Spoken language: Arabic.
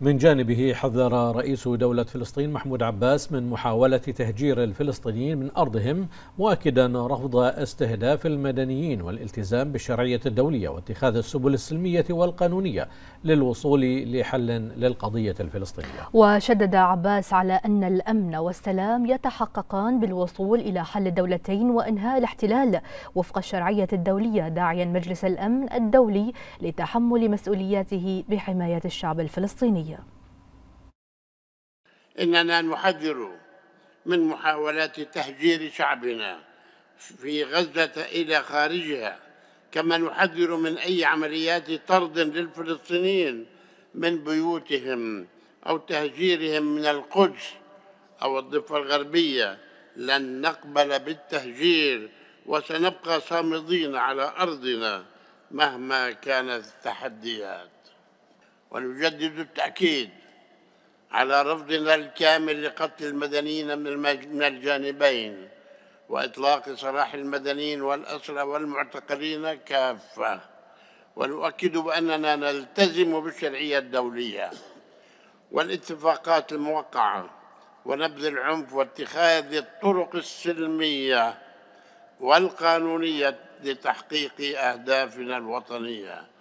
من جانبه حذر رئيس دولة فلسطين محمود عباس من محاولة تهجير الفلسطينيين من أرضهم مؤكدا رفض استهداف المدنيين والالتزام بالشرعية الدولية واتخاذ السبل السلمية والقانونية للوصول لحل للقضية الفلسطينية. وشدد عباس على أن الأمن والسلام يتحققان بالوصول إلى حل الدولتين وإنهاء الاحتلال وفق الشرعية الدولية داعيا مجلس الأمن الدولي لتحمل مسؤولياته بحماية الشعب الفلسطيني. إننا نحذر من محاولات تهجير شعبنا في غزة إلى خارجها كما نحذر من أي عمليات طرد للفلسطينيين من بيوتهم أو تهجيرهم من القدس أو الضفة الغربية. لن نقبل بالتهجير وسنبقى صامدين على أرضنا مهما كانت التحديات ونجدد التأكيد على رفضنا الكامل لقتل المدنيين من الجانبين وإطلاق سراح المدنيين والأسرى والمعتقلين كافة. ونؤكد بأننا نلتزم بالشرعية الدولية والاتفاقات الموقعة ونبذ العنف واتخاذ الطرق السلمية والقانونية لتحقيق أهدافنا الوطنية.